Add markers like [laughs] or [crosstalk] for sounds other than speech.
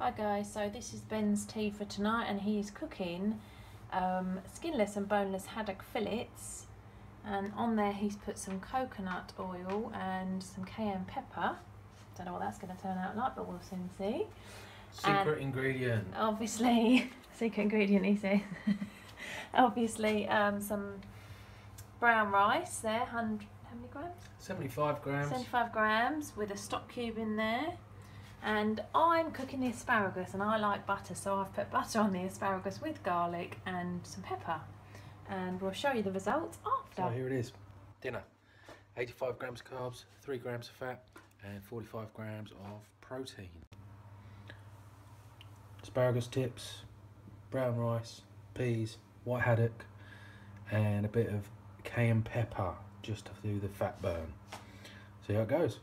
Hi guys, so this is Ben's tea for tonight and he's cooking um, skinless and boneless haddock fillets and on there he's put some coconut oil and some cayenne pepper. Don't know what that's going to turn out like but we'll soon see. Secret ingredient. Obviously, [laughs] secret ingredient he says. [laughs] Obviously um, some brown rice there, 100, how many grams? 75 grams. 75 grams with a stock cube in there. And I'm cooking the asparagus and I like butter, so I've put butter on the asparagus with garlic and some pepper. And we'll show you the results So after. here it is. Dinner. 85 grams carbs, 3 grams of fat, and 45 grams of protein. Asparagus tips, brown rice, peas, white haddock, and a bit of cayenne pepper just to do the fat burn. See how it goes.